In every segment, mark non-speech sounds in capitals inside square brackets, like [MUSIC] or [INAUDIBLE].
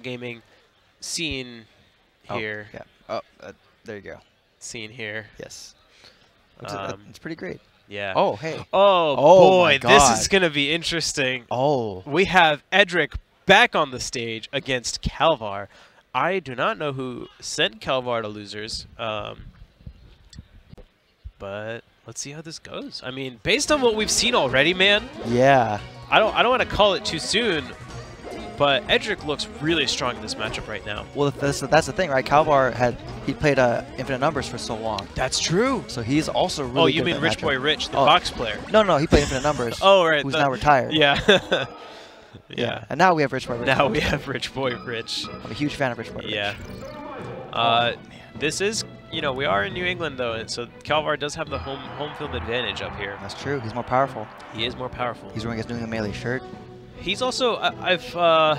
gaming scene Oh, here, yeah. Oh, uh, there you go. scene here. Yes. It's, uh, Um, it's pretty great. Yeah. Oh, hey. Oh, Oh boy, this is going to be interesting. Oh. We have Edric back on the stage against Kalvar. I do not know who sent Kalvar to losers, um, but let's see how this goes. I mean, based on what we've seen already, man, Yeah. I don't I don't want to call it too soon, but Edric looks really strong in this matchup right now. Well, that's, that's the thing, right? Kalvar had he played uh, Infinite Numbers for so long, That's true. so he's also really. oh, you mean Rich matchup. Boy Rich, the Oh. box player? No, no, he played Infinite Numbers. [LAUGHS] Oh, right. Who's the- now retired. [LAUGHS] [LAUGHS] Yeah. yeah. And now we have Rich Boy Rich. Now we have Rich Boy Rich. I'm a huge fan of Rich Boy Rich. Yeah. Uh, this is, you know, we are in New England though, and so Kalvar does have the home home field advantage up here. That's true. He's more powerful. He is more powerful. He's wearing his New England melee shirt. He's also I, I've uh,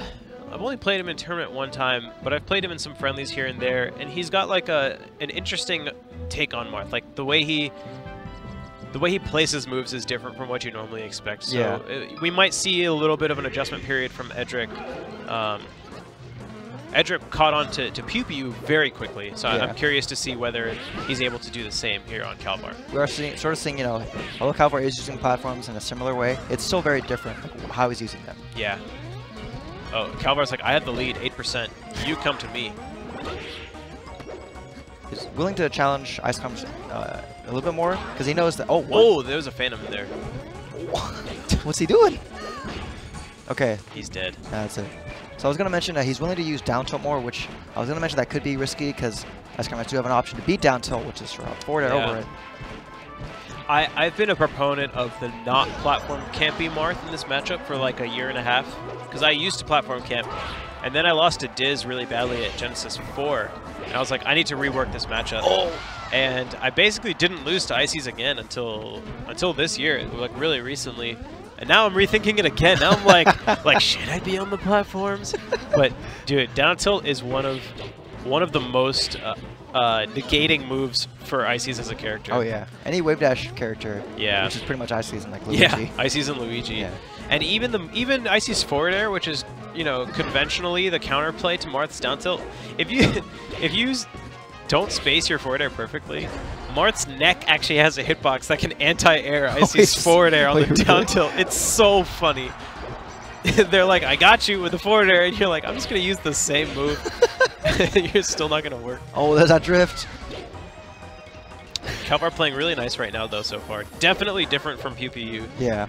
I've only played him in tournament one time, but I've played him in some friendlies here and there, and he's got like a an interesting take on Marth. Like the way he the way he places moves is different from what you normally expect. So Yeah. uh, we might see a little bit of an adjustment period from Edric. Um, Edric caught on to, to Pew Pew very quickly, so Yeah. I'm curious to see whether he's able to do the same here on Kalvar. We are seeing, sort of seeing, you know, although Kalvar is using platforms in a similar way, it's still very different how he's using them. Yeah. Oh, Kalvar's like, I have the lead, 8%. You come to me. He's willing to challenge Ice Climbers uh, a little bit more because he knows that. Oh, what? Oh, there was a Phantom in there. [LAUGHS] what's he doing? Okay, He's dead. that's it. So I was going to mention that he's willing to use down tilt more, which I was going to mention that could be risky because Ice Climbers do have an option to beat down tilt, which is forward air Yeah. over it. I, I've been a proponent of the not platform campy Marth in this matchup for like a year and a half. Because I used to platform camp, and then I lost to Diz really badly at Genesis 4. And I was like, I need to rework this matchup. Oh. And I basically didn't lose to Ices again until until this year, like really recently. And now I'm rethinking it again. Now I'm like, [LAUGHS] like should I be on the platforms? But dude, down tilt is one of one of the most uh, uh, negating moves for Ices as a character. Oh, yeah. Any wave dash character, Yeah. which is pretty much Ice Season, like Luigi. [LAUGHS] Yeah, Ices and Luigi. Yeah. And even the even Ices forward air, which is you know conventionally the counterplay to Marth's down tilt. If you [LAUGHS] if you don't space your forward air perfectly, Marth's neck actually has a hitbox that can anti-air [LAUGHS] Ices wait, forward air on the really? down tilt. It's so funny. [LAUGHS] They're like, I got you with the forward air, and you're like, I'm just gonna use the same move. [LAUGHS] you're still not gonna work. Oh, there's that drift. Kalvar playing really nice right now though so far. Definitely different from Pew. Yeah.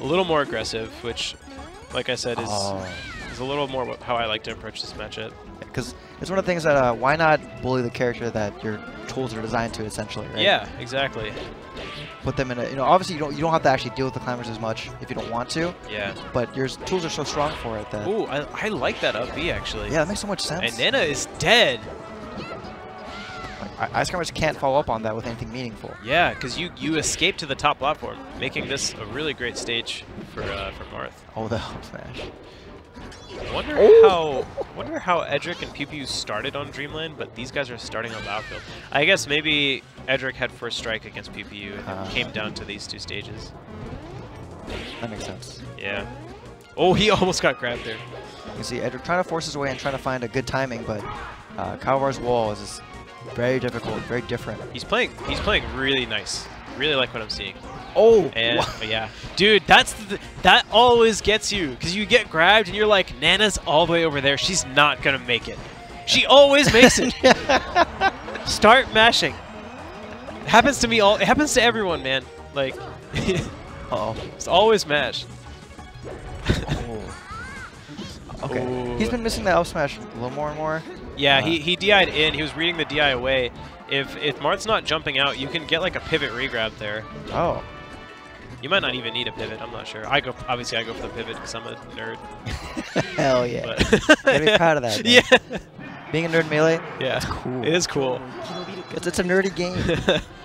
a little more aggressive, which, like I said, is Oh. is a little more how I like to approach this matchup. Because it's one of the things that uh, why not bully the character that your tools are designed to, essentially, right? Yeah, exactly. Put them in a, you know, obviously you don't you don't have to actually deal with the climbers as much if you don't want to, Yeah. but your tools are so strong for it that. Ooh, I, I like that up B actually. Yeah, that makes so much sense. And Nana is dead. I- Ice Climbers can't follow up on that with anything meaningful. Yeah, because you you escape to the top platform, making this a really great stage for uh, for Marth. Oh, the up smash. I wonder Oh. how wonder how Edric and Pew Pew started on Dreamland, but these guys are starting on Battlefield. I guess maybe Edric had first strike against Pew Pew and Uh. came down to these two stages. That makes sense. Yeah. Oh, he [LAUGHS] almost got grabbed there. You see Edric trying to force his way and trying to find a good timing, but uh, Kalvar's wall is very difficult, very different. He's playing. He's playing really nice. Really like what I'm seeing. Oh! And yeah, dude, that's the, that always gets you because you get grabbed and you're like, Nana's all the way over there. She's not gonna make it. She [LAUGHS] always makes it. [LAUGHS] Start mashing. It happens to me all. It happens to everyone, man. Like, [LAUGHS] Uh-oh. it's always mash. Oh. Okay. He's been missing the up smash a little more and more. Yeah, Uh, he, he DI'd in. He was reading the DI away. If if Marth's not jumping out, you can get like a pivot regrab there. Oh. You might not even need a pivot. I'm not sure. I go obviously I go for the pivot because I'm a nerd. [LAUGHS] Hell yeah. Gotta be proud of that. [LAUGHS] man. yeah, Being a nerd melee, yeah, That's cool. It is cool. it's, it's a nerdy game. [LAUGHS]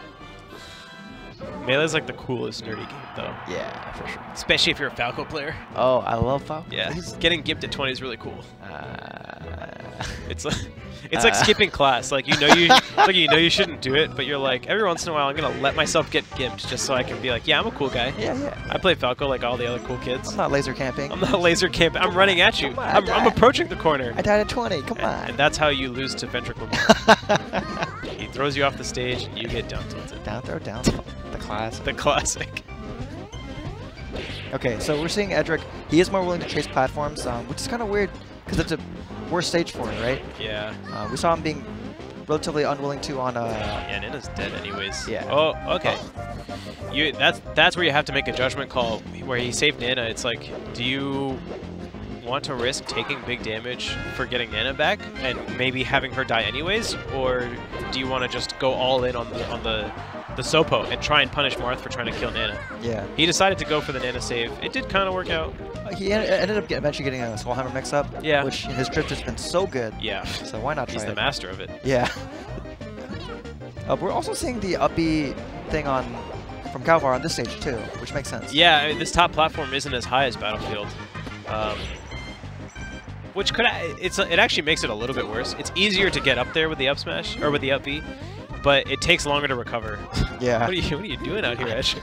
Melee's like the coolest nerdy game though, yeah, for sure. especially if you're a Falco player. Oh, I love Falco. Yeah, He's, getting gimped at 20 is really cool. uh, It's like [LAUGHS] it's like Uh. skipping class. Like you know you [LAUGHS] like you know you shouldn't do it, but you're like every once in a while I'm gonna let myself get gimped just so I can be like, yeah, I'm a cool guy. Yeah, yeah. I play Falco like all the other cool kids. I'm not laser camping. I'm not laser camp. I'm running at you. On, I'm, I'm approaching the corner. I died at 20. Come And, on. and that's how you lose to Ventricle. [LAUGHS] he throws you off the stage and you get down tilted. down throw, down throw. The classic. Okay, so we're seeing Edric. He is more willing to chase platforms, um, which is kind of weird because it's a worse stage for him, right? Yeah. Uh, we saw him being relatively unwilling to on uh, Yeah, Nina's dead anyways. Yeah. Oh, okay. You that's that's where you have to make a judgment call where he saved Nana. It's like, do you want to risk taking big damage for getting Nana back and maybe having her die anyways, or do you want to just go all in on the on the the Sopo and try and punish Marth for trying to kill Nana? yeah. He decided to go for the Nana save. It did kind of work out. Uh, He ended up get, eventually getting a Squall Hammer mix-up, Yeah. which his drift has been so good. Yeah. So why not try He's the it? master of it. Yeah. uh, we're also seeing the uppy thing on from Kalvar on this stage too, which makes sense. Yeah, I mean, this top platform isn't as high as Battlefield, um, which could it's it actually makes it a little bit worse. It's easier to get up there with the up smash or with the up B, but it takes longer to recover. Yeah. what are you What are you doing out here, Edge?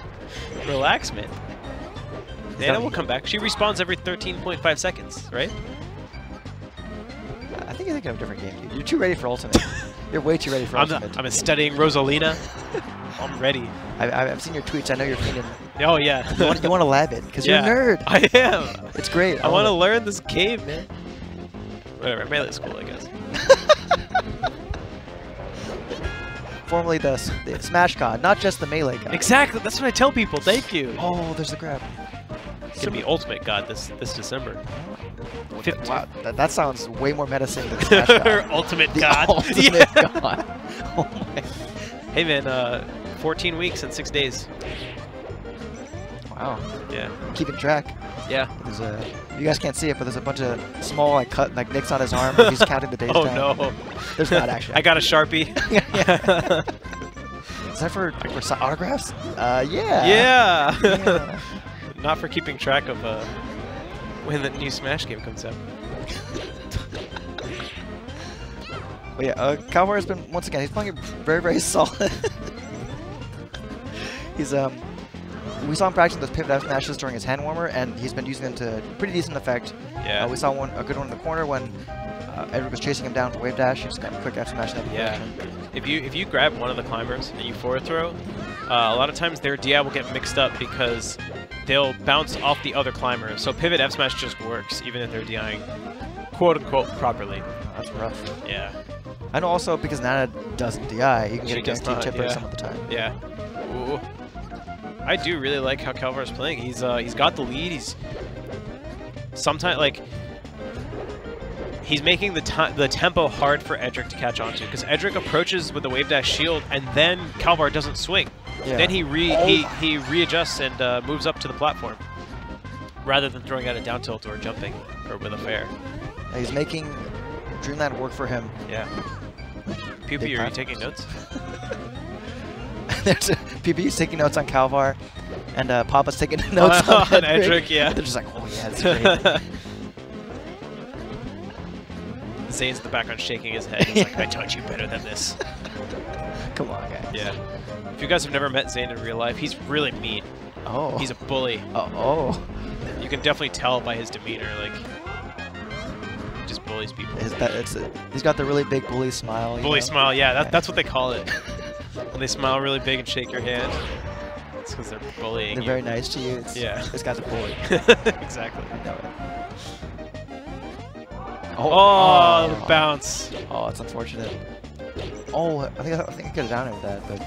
Relax, man. Nana will come back. She respawns every 13.5 seconds, right? I think you're thinking of a different game. Dude. You're too ready for Ultimate. [LAUGHS] you're way too ready for I'm, Ultimate. I'm studying Rosalina. I'm ready. I, I've seen your tweets. I know you're feeling. Oh yeah. You want, you want to lab it because yeah. you're a nerd. [LAUGHS] I am. It's great. I want to oh. learn this game, man. Whatever, melee's cool, I guess. [LAUGHS] Formerly the, the Smash God, not just the Melee God. Exactly, that's what I tell people. Thank you. Oh, there's the grab. It's gonna be Ultimate God this this December. Fifty- Wow, that, that sounds way more menacing than [LAUGHS] Smash God. Ultimate the God. [LAUGHS] Ultimate Yeah. God. [LAUGHS] Oh my. Hey man, uh, 14 weeks and six days. Wow. Yeah. Keeping track. Yeah. There's a. You guys can't see it, but there's a bunch of small like cut like nicks on his arm. He's [LAUGHS] counting the days oh down. no. There's not actually. [LAUGHS] I got a sharpie. [LAUGHS] Is that for for autographs? Uh, yeah. yeah. Yeah. Not for keeping track of uh, when the new Smash game comes out. But yeah, uh, Kalvar has been once again. He's playing very, very solid. he's um, we saw him practicing those pivot F smashes during his hand warmer, and he's been using them to pretty decent effect. Yeah. Uh, we saw one a good one in the corner when uh, Edward was chasing him down the wave dash. He just got a quick F smash in that Yeah. direction. If you if you grab one of the climbers and you forward throw, uh, a lot of times their DI will get mixed up because they'll bounce off the other climber. So pivot F smash just works even if they're DIing quote unquote properly. That's rough. Yeah. I know also because Nana doesn't DI, you can She get a guaranteed not, tipper yeah. some of the time. Yeah. Ooh. I do really like how Kalvar's playing. He's uh, he's got the lead. He's sometimes like he's making the ti the tempo hard for Edric to catch onto because Edric approaches with the wave dash shield and then Kalvar doesn't swing. Yeah. Then he re he, he readjusts and uh, moves up to the platform rather than throwing out a down tilt or jumping or with a fair. He's making Dreamland work for him. Yeah. Pew Pew, are you taking notes? [LAUGHS] [LAUGHS] There's a, PPU's taking notes on Kalvar, and uh, Papa's taking [LAUGHS] notes on, [LAUGHS] On Edric, yeah. They're just like, oh yeah, that's great. Zane's in the background shaking his head. He's like, I taught you better than this. Come on, guys. Yeah. If you guys have never met Zane in real life, he's really mean. Oh. He's a bully. oh. oh. You can definitely tell by his demeanor, like, he just bullies people. Is that, it's a, he's got the really big bully smile. Bully know? smile, yeah, that, Yeah. that's what they call it. They smile really big and shake your hand, it's because they're bullying They're you. very nice to you. It's, Yeah. [LAUGHS] This guy's a bully. [LAUGHS] exactly. I know it. Oh, oh, the bounce. Oh, it's unfortunate. Oh, I think I think I could have down it with that, but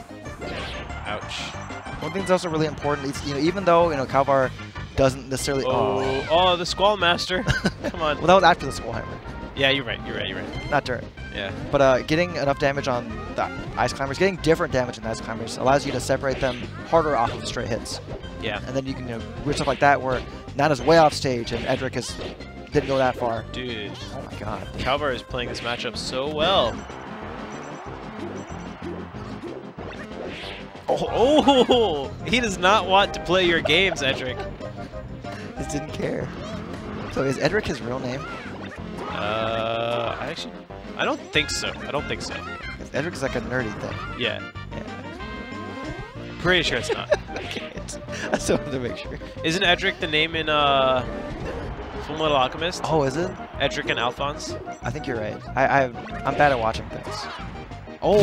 Ouch. one thing that's also really important is you know even though you know Kalvar doesn't necessarily Oh, oh, oh the Squall Master. [LAUGHS] Come on. well that was after the Squall Hammer, Yeah, you're right, you're right, you're right. not during. Yeah. But uh, getting enough damage on the ice climbers, getting different damage on the ice climbers allows you to separate them harder off of straight hits, Yeah. and then you can you know weird stuff like that where Nana's way off stage and Edric is didn't go that far. Dude, Oh my god. Kalvar is playing this matchup so well. Oh, he does not want to play your games, Edric. Just didn't care. So is Edric his real name? Uh, I actually, I don't think so. I don't think so. Edric is like a nerdy thing. Yeah, Yeah. pretty sure it's not. [LAUGHS] okay, it's, I still wanted to make sure. Isn't Edric the name in uh, Full Metal Alchemist? Oh, is it? Edric and Alphonse. I think you're right. I, I I'm bad at watching things. Oh,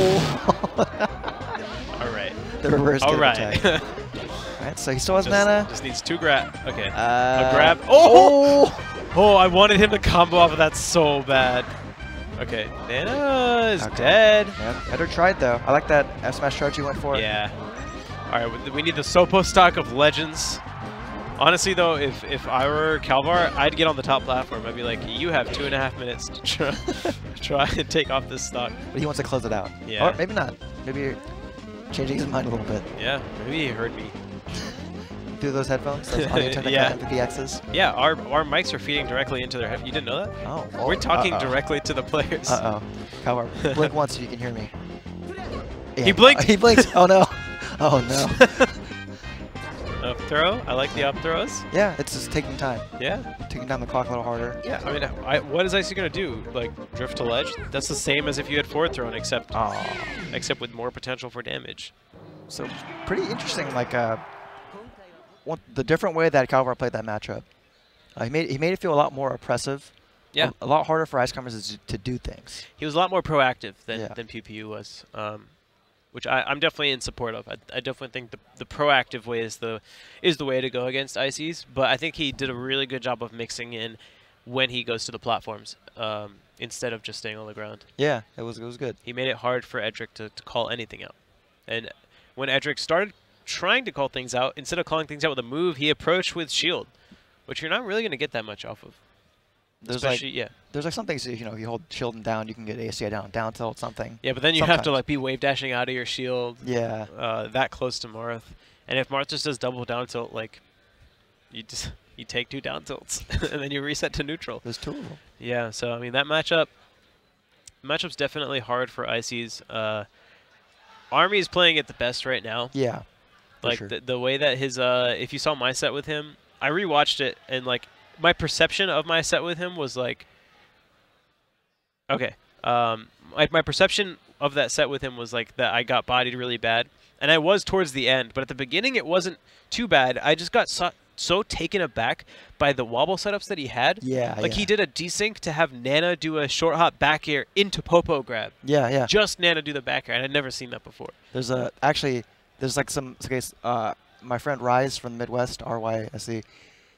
[LAUGHS] All right. the reverse All right. attack. [LAUGHS] Alright, so he still has just, mana. just needs two grab. Okay. Uh, grab. Oh! Oh, Oh, I wanted him to combo off of that so bad. Okay, Nana is Okay. dead. Yeah, Edric tried though. I like that F smash charge you went for. Yeah. All right, we- we need the Sopo stock of legends. Honestly, though, if if I were Kalvar, I'd get on the top platform. I'd be like, you have two and a half minutes to try, [LAUGHS] try and take off this stock. But he wants to close it out. Yeah. Or maybe not. Maybe you're changing his mind a little bit. Yeah, maybe he heard me. Through those headphones, those [LAUGHS] Yeah. Yeah, our our mics are feeding directly into their head. You didn't know that? Oh, We're talking uh -oh. directly to the players. Uh oh. Kalvar, blink once so you can hear me. He blinked. [LAUGHS] he blinked. Oh no. [LAUGHS] Oh no. Up throw. I like the up throws. yeah, it's just taking time. Yeah. Taking down the clock a little harder. Yeah. I mean, I, what is Icy gonna do? Like drift to ledge? That's the same as if you had forward thrown, except except with more potential for damage. So pretty interesting. Like uh, what, the different way that Kalvar played that matchup. Uh, he made he made it feel a lot more oppressive. Yeah. A, a lot harder for Iceclimbers to, to do things. He was a lot more proactive than, Yeah. than PPU was, um, which I, I'm definitely in support of. I, I definitely think the, the proactive way is the is the way to go against ICs. But I think he did a really good job of mixing in when he goes to the platforms um, instead of just staying on the ground. Yeah, it was it was good. He made it hard for Edric to, to call anything out. And when Edric started trying to call things out, instead of calling things out with a move, he approached with shield, which you're not really going to get that much off of. There's like yeah. there's like some things you know if you hold shield and down you can get ACI down down tilt something. Yeah, but then you have to like be wave dashing out of your shield. Yeah. uh, that close to Marth. And if Marth just does double down tilt, like you just you take two down tilts [LAUGHS] and then you reset to neutral. There's two of them. Yeah, so I mean that matchup matchup's definitely hard for Ices. Uh, Army is playing it the best right now. Yeah. Like sure. the, the way that his uh if you saw my set with him, I rewatched it and like my perception of my set with him was like okay. Um my my perception of that set with him was like that I got bodied really bad. And I was towards the end, but at the beginning it wasn't too bad. I just got so, so taken aback by the wobble setups that he had. yeah. Like yeah. he did a desync to have Nana do a short hop back air into Popo grab. Yeah, yeah. Just Nana do the back air, and I'd never seen that before. There's a actually there's like some case. uh my friend Ryse from the Midwest, R Y S E.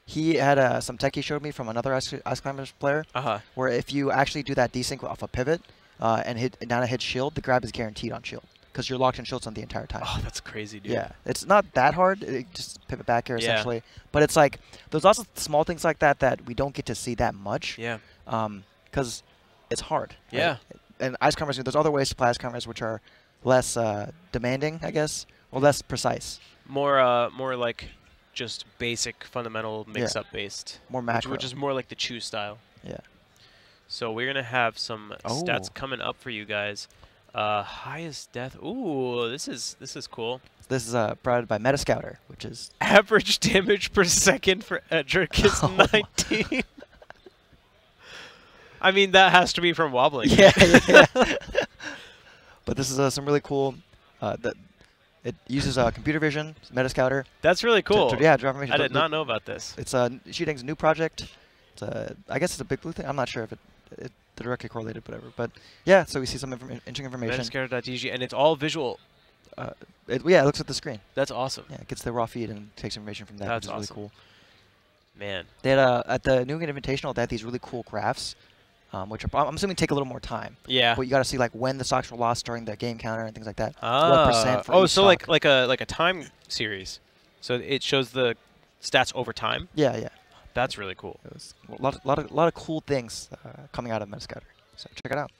He had uh, some tech he showed me from another Ice, Ice Climbers player Uh huh. where if you actually do that desync off a pivot uh, and hit a hit shield, the grab is guaranteed on shield because you're locked in shields on the entire time. Oh, that's crazy, dude. Yeah, it's not that hard. It just pivot back here essentially, Yeah. but it's like there's also small things like that that we don't get to see that much Yeah. Um, because it's hard. right? Yeah. And ice climbers, there's other ways to play ice climbers which are less uh, demanding, I guess, or less precise, More, uh, more like just basic fundamental mix-up based, more which, macro. which is more like the Chu style. Yeah. So we're gonna have some stats Oh. coming up for you guys. Uh, highest death. Ooh, this is this is cool. this is uh, provided by Metascouter, which is [LAUGHS] Average damage per second for Edric is [LAUGHS] Oh 19. I mean, that has to be from wobbling. yeah, yeah. [LAUGHS] but this is uh, some really cool. Uh, that it uses uh, computer vision, Metascouter. That's really cool. To, yeah, drop information. I did not know about this. It's uh, Shooting's new project. It's a, I guess it's a big blue thing. I'm not sure if it, it directly correlated, whatever. But yeah, so we see some informa- interesting information. Metascouter.gg, and it's all visual. It, yeah, it looks at the screen. That's awesome. Yeah, it gets the raw feed and takes information from that, That's which is awesome. really cool. Man. They had uh, at the New England Invitational, they had these really cool graphs, um, which are, I'm assuming take a little more time. Yeah. But you got to see like when the stocks were lost during the game counter and things like that. Ah. percent for oh, so like stock. like a like a time series. So it shows the stats over time. Yeah, yeah. That's really cool. It was a lot, lot of, lot of cool things uh, coming out of Metascouter. So check it out.